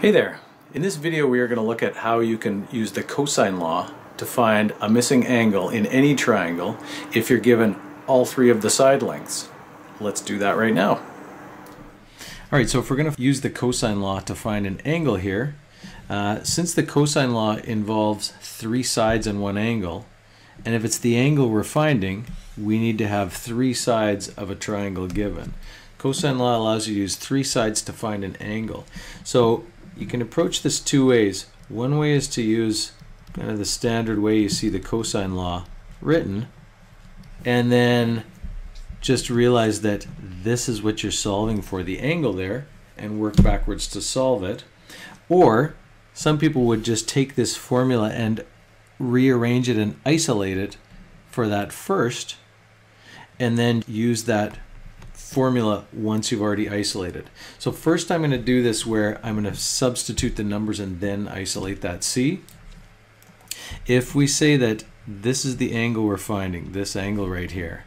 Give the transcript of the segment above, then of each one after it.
Hey there! In this video we are going to look at how you can use the cosine law to find a missing angle in any triangle if you're given all three of the side lengths. Let's do that right now. Alright, so if we're going to use the cosine law to find an angle here, uh, since the cosine law involves three sides and one angle, and if it's the angle we're finding, we need to have three sides of a triangle given. Cosine law allows you to use three sides to find an angle. So you can approach this two ways. One way is to use kind of the standard way you see the cosine law written, and then just realize that this is what you're solving for, the angle there, and work backwards to solve it. Or some people would just take this formula and rearrange it and isolate it for that first, and then use that formula once you've already isolated. So first I'm going to do this where I'm going to substitute the numbers and then isolate that C. If we say that this is the angle we're finding, this angle right here,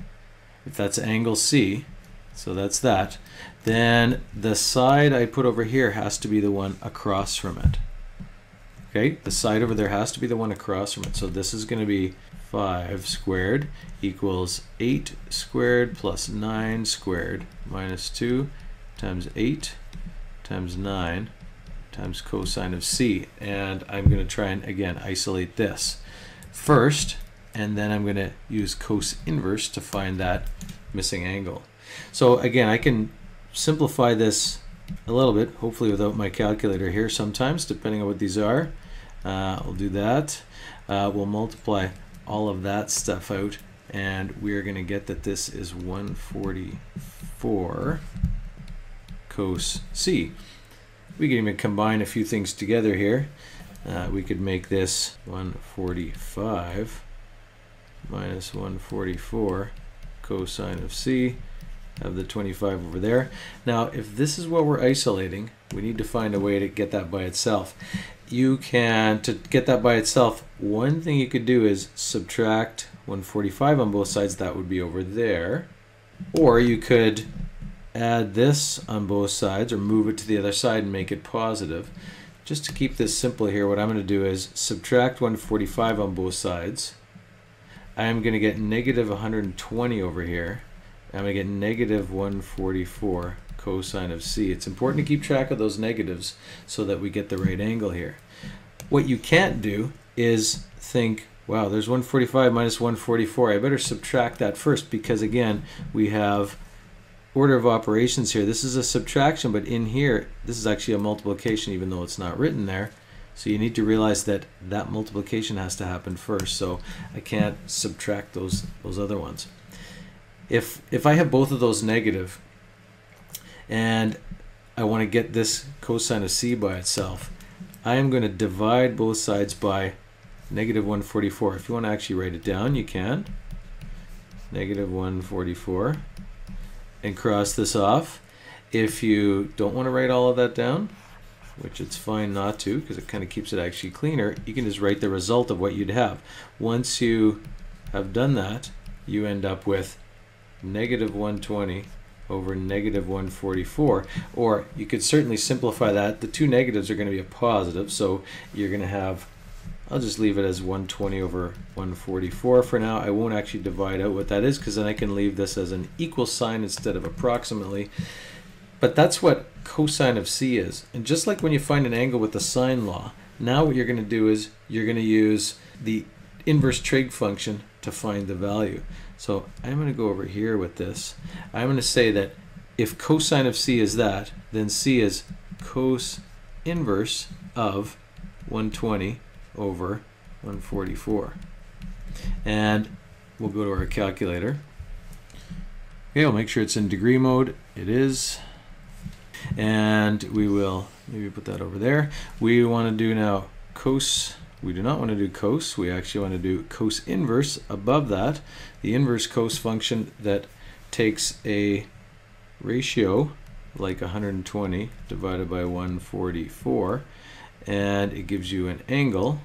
if that's angle C, so that's that, then the side I put over here has to be the one across from it. Okay, the side over there has to be the one across from it. So this is going to be 5 squared equals 8 squared plus 9 squared minus 2 times 8 times 9 times cosine of c. And I'm going to try and, again, isolate this first, and then I'm going to use cos inverse to find that missing angle. So again, I can simplify this a little bit, hopefully without my calculator here sometimes, depending on what these are. Uh, we'll do that. Uh, we'll multiply all of that stuff out and we're going to get that this is 144 cos C. We can even combine a few things together here. Uh, we could make this 145 minus 144 cosine of C have the 25 over there. Now if this is what we're isolating we need to find a way to get that by itself you can, to get that by itself, one thing you could do is subtract 145 on both sides, that would be over there. Or you could add this on both sides or move it to the other side and make it positive. Just to keep this simple here, what I'm going to do is subtract 145 on both sides. I'm going to get negative 120 over here. I'm going to get negative 144 cosine of c. It's important to keep track of those negatives so that we get the right angle here. What you can't do is think, wow, there's 145 minus 144. I better subtract that first because again, we have order of operations here. This is a subtraction, but in here, this is actually a multiplication even though it's not written there. So you need to realize that that multiplication has to happen first. So I can't subtract those those other ones. If if I have both of those negative, and I want to get this cosine of c by itself, I am going to divide both sides by negative 144. If you want to actually write it down, you can. Negative 144. And cross this off. If you don't want to write all of that down, which it's fine not to because it kind of keeps it actually cleaner, you can just write the result of what you'd have. Once you have done that, you end up with negative 120 over negative 144. Or you could certainly simplify that. The two negatives are going to be a positive, so you're going to have, I'll just leave it as 120 over 144 for now. I won't actually divide out what that is because then I can leave this as an equal sign instead of approximately. But that's what cosine of c is. And just like when you find an angle with the sine law, now what you're going to do is you're going to use the inverse trig function to find the value. So I'm going to go over here with this. I'm going to say that if cosine of c is that, then c is cos inverse of 120 over 144. And we'll go to our calculator. Okay, we'll make sure it's in degree mode. It is. And we will maybe put that over there. We want to do now cos we do not want to do cos. We actually want to do cos inverse above that. The inverse cos function that takes a ratio like 120 divided by 144 and it gives you an angle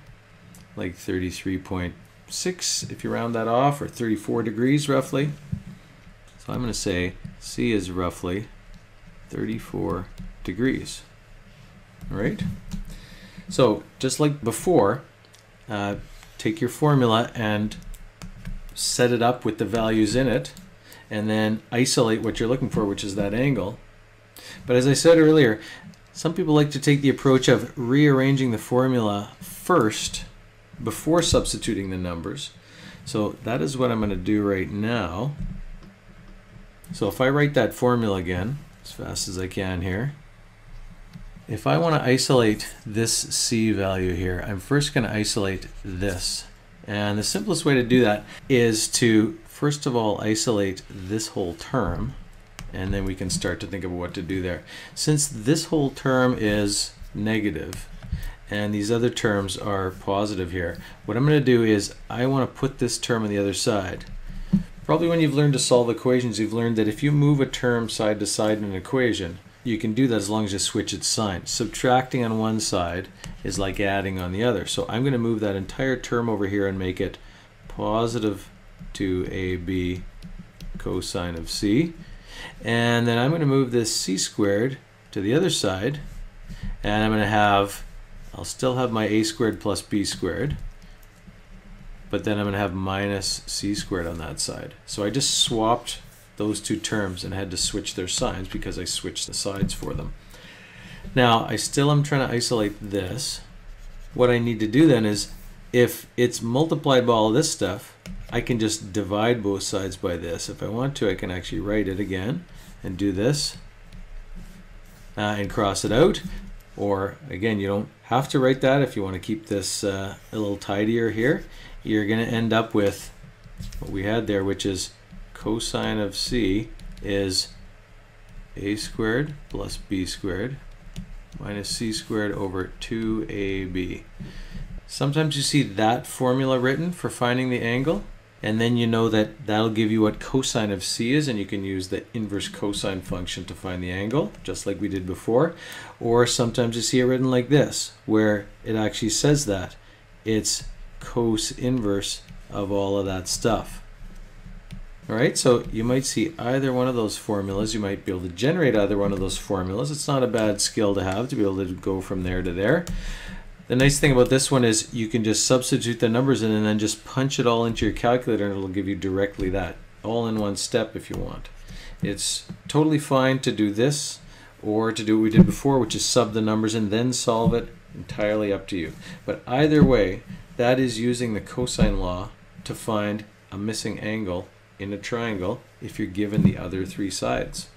like 33.6 if you round that off or 34 degrees roughly. So I'm going to say C is roughly 34 degrees. All right? So just like before, uh, take your formula and set it up with the values in it, and then isolate what you're looking for, which is that angle. But as I said earlier, some people like to take the approach of rearranging the formula first before substituting the numbers. So that is what I'm going to do right now. So if I write that formula again, as fast as I can here, if I want to isolate this C value here, I'm first going to isolate this. And the simplest way to do that is to first of all isolate this whole term and then we can start to think about what to do there. Since this whole term is negative and these other terms are positive here, what I'm going to do is I want to put this term on the other side. Probably when you've learned to solve equations, you've learned that if you move a term side to side in an equation, you can do that as long as you switch its sign. Subtracting on one side is like adding on the other. So I'm going to move that entire term over here and make it positive 2ab cosine of c. And then I'm going to move this c squared to the other side. And I'm going to have, I'll still have my a squared plus b squared. But then I'm going to have minus c squared on that side. So I just swapped those two terms and had to switch their signs because I switched the sides for them. Now, I still am trying to isolate this. What I need to do then is, if it's multiplied by all this stuff, I can just divide both sides by this. If I want to, I can actually write it again and do this uh, and cross it out. Or again, you don't have to write that if you want to keep this uh, a little tidier here. You're going to end up with what we had there, which is cosine of c is a squared plus b squared minus c squared over 2ab. Sometimes you see that formula written for finding the angle, and then you know that that'll give you what cosine of c is, and you can use the inverse cosine function to find the angle, just like we did before. Or sometimes you see it written like this, where it actually says that. It's cos inverse of all of that stuff. All right, so you might see either one of those formulas. You might be able to generate either one of those formulas. It's not a bad skill to have to be able to go from there to there. The nice thing about this one is you can just substitute the numbers in and then just punch it all into your calculator and it'll give you directly that, all in one step if you want. It's totally fine to do this or to do what we did before, which is sub the numbers and then solve it, entirely up to you. But either way, that is using the cosine law to find a missing angle in a triangle if you're given the other three sides.